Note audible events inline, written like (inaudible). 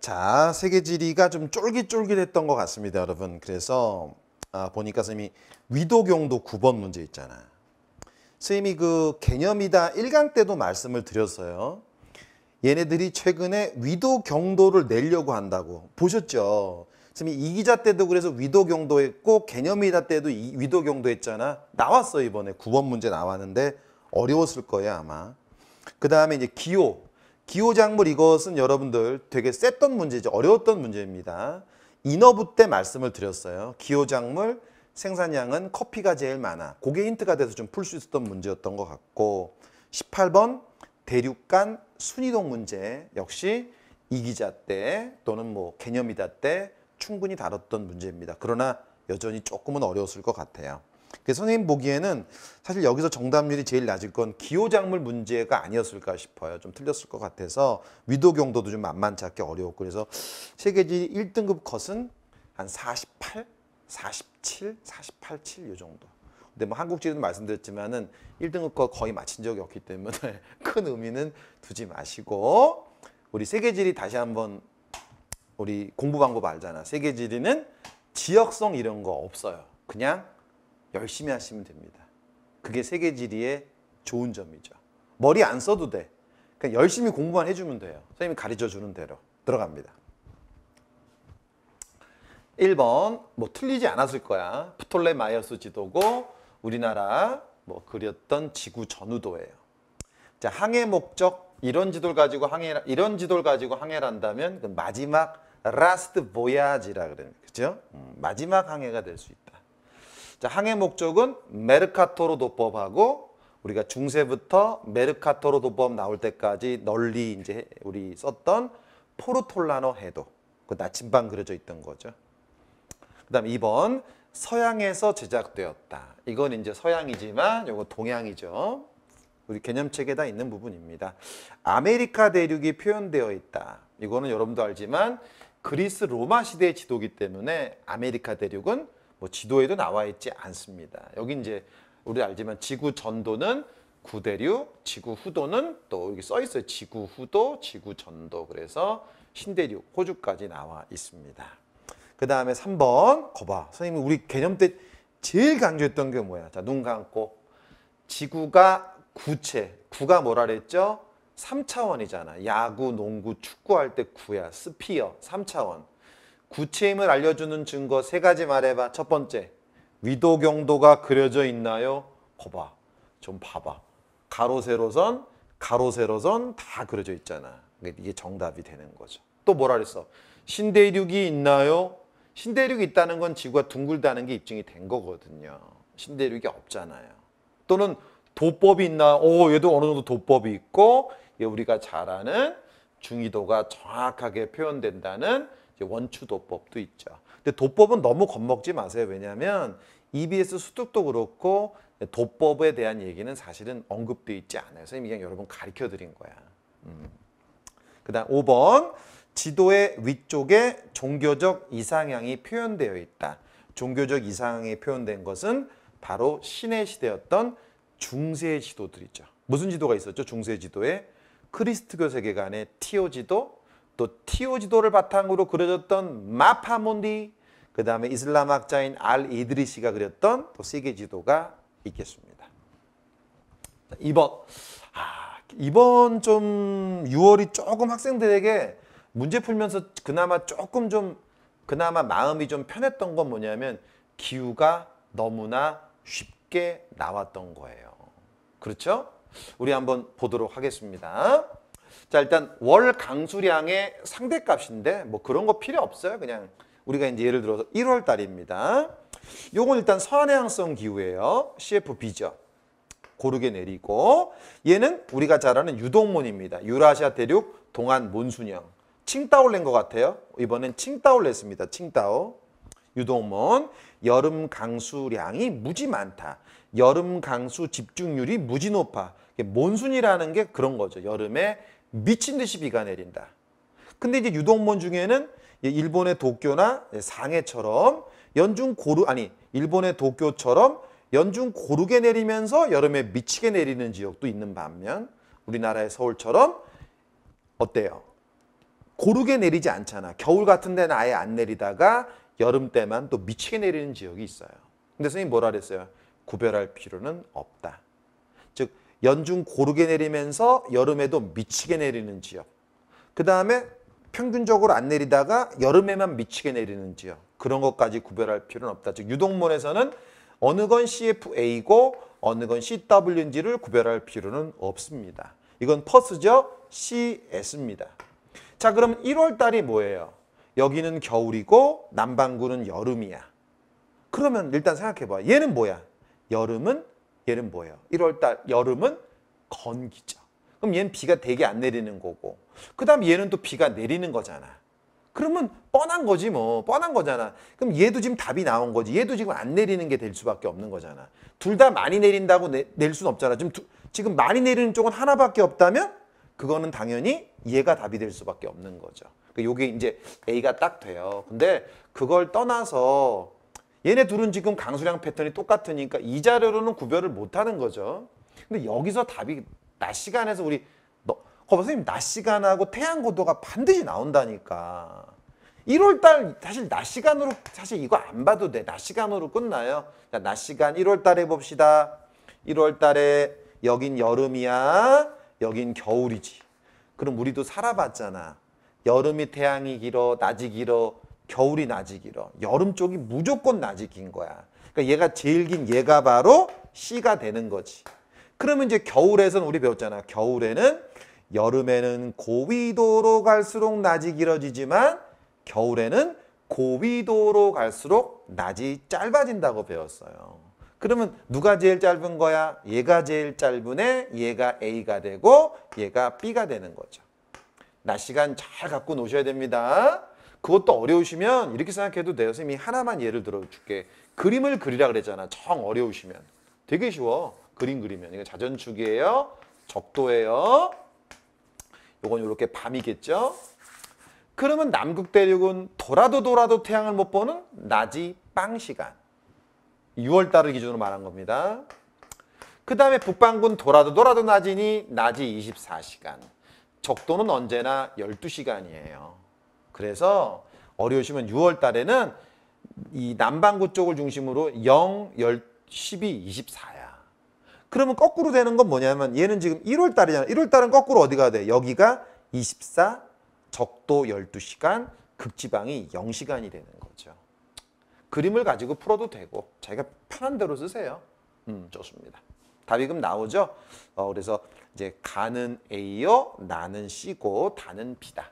자, 세계 지리가 좀 쫄깃쫄깃했던 것 같습니다, 여러분. 그래서 아, 보니까 선생님이 위도경도 9번 문제 있잖아. 선생님이 그 개념이다 1강 때도 말씀을 드렸어요. 얘네들이 최근에 위도 경도를 내려고 한다고 보셨죠? 선생님이 이기자 때도 그래서 위도 경도 했고 개념이다 때도 이 위도 경도 했잖아. 나왔어 이번에 9번 문제 나왔는데 어려웠을 거예요 아마. 그 다음에 이제 기호. 기호 작물 이것은 여러분들 되게 셌던 문제죠. 어려웠던 문제입니다. 인어부 때 말씀을 드렸어요. 기호 작물 생산량은 커피가 제일 많아. 그게 힌트가 돼서 좀 풀 수 있었던 문제였던 것 같고 18번 대륙간 순이동 문제 역시 이기자 때 또는 뭐 개념이다 때 충분히 다뤘던 문제입니다. 그러나 여전히 조금은 어려웠을 것 같아요. 그래서 선생님 보기에는 사실 여기서 정답률이 제일 낮을 건 기호작물 문제가 아니었을까 싶어요. 좀 틀렸을 것 같아서 위도 경도도 좀 만만치 않게 어려웠고 그래서 세계지 1등급 컷은 한 48, 47, 48, 7 요 정도. 근데 뭐 한국지리도 말씀드렸지만은 1등급 컷 거의 맞힌 적이 없기 때문에 (laughs) 큰 의미는 두지 마시고 우리 세계지리 다시 한번 우리 공부 방법 알잖아. 세계지리는 지역성 이런 거 없어요. 그냥 열심히 하시면 됩니다. 그게 세계 지리의 좋은 점이죠. 머리 안 써도 돼. 그냥 열심히 공부만 해주면 돼요. 선생님이 가르쳐 주는 대로 들어갑니다. 1번 뭐 틀리지 않았을 거야. 프톨레마이오스 지도고 우리나라 뭐 그렸던 지구 전후도예요. 자 항해 목적 이런 지도를 가지고 항해 이런 지도를 가지고 항해를 한다면 그 마지막 last voyage라 그래요. 그죠? 음, 마지막 항해가 될 수 있다. 자, 항해 목적은 메르카토르 도법하고 우리가 중세부터 메르카토르 도법 나올 때까지 널리 이제 우리 썼던 포르톨라노 해도 그 나침반 그려져 있던 거죠. 그다음 2번 서양에서 제작되었다. 이건 이제 서양이지만 이거 동양이죠. 우리 개념책에 다 있는 부분입니다. 아메리카 대륙이 표현되어 있다. 이거는 여러분도 알지만 그리스 로마 시대의 지도기 때문에 아메리카 대륙은 뭐 지도에도 나와 있지 않습니다. 여기 이제 우리 알지만 지구 전도는 구대륙, 지구 후도는 또 여기 써 있어요. 지구 후도, 지구 전도. 그래서 신대륙, 호주까지 나와 있습니다. 그 다음에 3번 거봐. 선생님이 우리 개념 때 제일 강조했던 게 뭐야? 자, 눈 감고 지구가 구체, 구가 뭐라 그랬죠? 3차원이잖아. 야구, 농구, 축구할 때 구야. 스피어, 3차원. 구체임을 알려주는 증거 세 가지 말해봐. 첫 번째, 위도 경도가 그려져 있나요? 거봐. 좀 봐봐. 가로, 세로선, 가로, 세로선 다 그려져 있잖아. 이게 정답이 되는 거죠. 또 뭐라 그랬어? 신대륙이 있나요? 신대륙이 있다는 건 지구가 둥글다는 게 입증이 된 거거든요. 신대륙이 없잖아요. 또는 도법이 있나? 오, 얘도 어느 정도 도법이 있고, 얘 우리가 잘 아는 중위도가 정확하게 표현된다는 원추도법도 있죠. 근데 도법은 너무 겁먹지 마세요. 왜냐하면 EBS 수특도 그렇고 도법에 대한 얘기는 사실은 언급되어 있지 않아요. 선생님이 그냥 여러분 가르쳐 드린 거야. 음. 그 다음 5번 지도의 위쪽에 종교적 이상향이 표현되어 있다. 종교적 이상향이 표현된 것은 바로 신의 시대였던 중세 지도들이죠. 무슨 지도가 있었죠? 중세 지도에 크리스트교 세계관의 티오 지도, 또 티오 지도를 바탕으로 그려졌던 마파몬디, 그 다음에 이슬람 학자인 알 이드리시가 그렸던 또 세계 지도가 있겠습니다. 2번. 아, 2번 좀 6월이 조금 학생들에게 문제 풀면서 그나마 조금 좀 그나마 마음이 좀 편했던 건 뭐냐면 기후가 너무나 쉽게 나왔던 거예요. 그렇죠? 우리 한번 보도록 하겠습니다. 자, 일단 월 강수량의 상대값인데 뭐 그런 거 필요 없어요. 그냥 우리가 이제 예를 들어서 1월 달입니다. 요건 일단 서해양성 기후예요. CFB죠. 고르게 내리고 얘는 우리가 잘 아는 유동문입니다. 유라시아 대륙 동안 몬순형. 칭따올 낸 것 같아요. 이번엔 칭따올 냈습니다. 칭따오. 유동문. 여름 강수량이 무지 많다. 여름 강수 집중률이 무지 높아. 몬순이라는 게 그런 거죠. 여름에 미친 듯이 비가 내린다. 근데 이제 유동문 중에는 일본의 도쿄나 상해처럼 연중 고루 아니 일본의 도쿄처럼 연중 고르게 내리면서 여름에 미치게 내리는 지역도 있는 반면 우리나라의 서울처럼 어때요? 고르게 내리지 않잖아. 겨울 같은 데는 아예 안 내리다가 여름 때만 또 미치게 내리는 지역이 있어요. 근데 선생님 뭐라 그랬어요? 구별할 필요는 없다. 즉 연중 고르게 내리면서 여름에도 미치게 내리는 지역. 그 다음에 평균적으로 안 내리다가 여름에만 미치게 내리는 지역. 그런 것까지 구별할 필요는 없다. 즉 유동문에서는 어느 건 CFA고 어느 건 CW인지를 구별할 필요는 없습니다. 이건 퍼스죠? CS입니다. 자, 그럼 1월 달이 뭐예요? 여기는 겨울이고 남반구는 여름이야. 그러면 일단 생각해 봐. 얘는 뭐야? 여름은 얘는 뭐예요? 1월 달 여름은 건기죠. 그럼 얘는 비가 되게 안 내리는 거고. 그 다음 얘는 또 비가 내리는 거잖아. 그러면 뻔한 거지 뭐. 뻔한 거잖아. 그럼 얘도 지금 답이 나온 거지. 얘도 지금 안 내리는 게 될 수밖에 없는 거잖아. 둘 다 많이 내린다고 내, 낼 수는 없잖아. 지금 두, 지금 많이 내리는 쪽은 하나밖에 없다면 그거는 당연히 얘가 답이 될 수밖에 없는 거죠. 그 요게 이제 A가 딱 돼요. 근데 그걸 떠나서 얘네 둘은 지금 강수량 패턴이 똑같으니까 이 자료로는 구별을 못 하는 거죠. 근데 여기서 답이 낮 시간에서 우리 너, 거 선생님 낮 시간하고 태양 고도가 반드시 나온다니까. 1월 달 사실 낮 시간으로 사실 이거 안 봐도 돼. 낮 시간으로 끝나요. 자, 낮 시간 1월 달에 봅시다. 1월 달에 여긴 여름이야. 여긴 겨울이지. 그럼 우리도 살아봤잖아. 여름이 태양이 길어, 낮이 길어, 겨울이 낮이 길어. 여름 쪽이 무조건 낮이 긴 거야. 그러니까 얘가 제일 긴 얘가 바로 C가 되는 거지. 그러면 이제 겨울에서는 우리 배웠잖아. 겨울에는 여름에는 고위도로 갈수록 낮이 길어지지만 겨울에는 고위도로 갈수록 낮이 짧아진다고 배웠어요. 그러면 누가 제일 짧은 거야? 얘가 제일 짧은 애, 얘가 A가 되고 얘가 B가 되는 거죠. 낮 시간 잘 갖고 노셔야 됩니다. 그것도 어려우시면 이렇게 생각해도 돼요. 선생님이 하나만 예를 들어줄게. 그림을 그리라 그랬잖아. 정 어려우시면. 되게 쉬워. 그림 그리면. 이거 자전축이에요. 적도예요. 요건 이렇게 밤이겠죠. 그러면 남극 대륙은 돌아도 돌아도 태양을 못 보는 낮이 빵 시간. 6월 달을 기준으로 말한 겁니다. 그 다음에 북반구는 돌아도 돌아도 낮이니 낮이 24시간. 적도는 언제나 12시간이에요. 그래서 어려우시면 6월 달에는 이 남반구 쪽을 중심으로 0, 10, 12, 24야. 그러면 거꾸로 되는 건 뭐냐면 얘는 지금 1월 달이잖아. 1월 달은 거꾸로 어디가 돼? 여기가 24, 적도 12시간, 극지방이 0시간이 되는 거죠. 그림을 가지고 풀어도 되고 자기가 편한 대로 쓰세요. 음, 좋습니다. 답이 그럼 나오죠? 어, 그래서 이제 가는 A요, 나는 C고, 다는 B다.